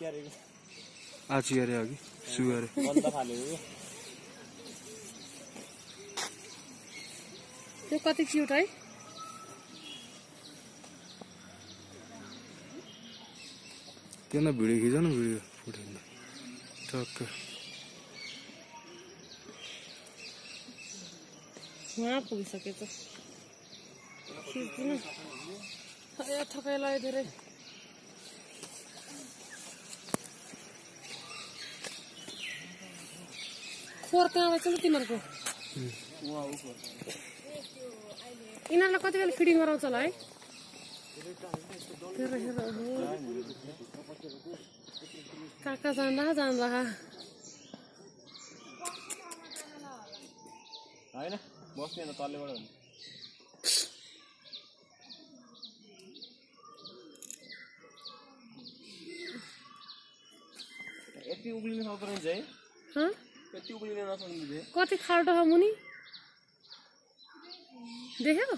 आची अरे अघि सु त्यो कति क्युट है? त्यो न भिडियो खिच न भिडियो फोटो टक्क उहाँ पुगिसकेछ। खिच्दिनँ। थकाइ थकाइ लाग्यो धेरै। कहाँ रहेछ नि तिमीहरूको? यिनीहरूलाई कति बेला फिडिङ गराउँछ होला है? कहाँ जाँदा जाँदा होइन बस्ने न तल्लेबाट हुन्छ यति उक्लिन सक्दो रहेछ है? नसक्ने चाहिँ कति खाल्टो छ मुनि? देख्यो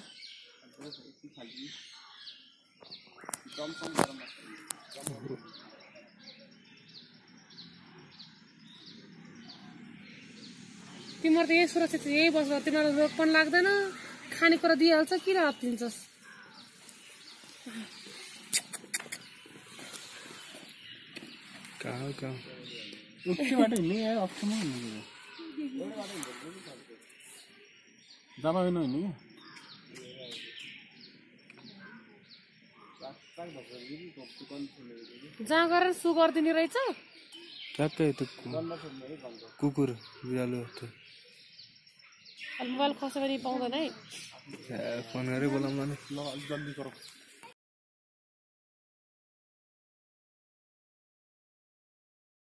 तिमीहरू त यही सुरक्षित यही बस्छ तिमीहरू रोग पनि लाग्दैन खानेकुरा दिइहाल्छ किन हात्तिन्छस् कहाँ कहाँ उक्सीबाट हिँड्ने यार अप्ठ्यारो हिँड्ने जामा बिना हिँड्ने क्या जहाँ गएर सु गरिदिने रहेछ? ट्याक्कै त्यो कु- कुकुर बिरालो मोबाइल खस्यो भने पाउँदैन है? फोन गरेर बोलाउँला नि ल अलिक जल्दी गरौँ।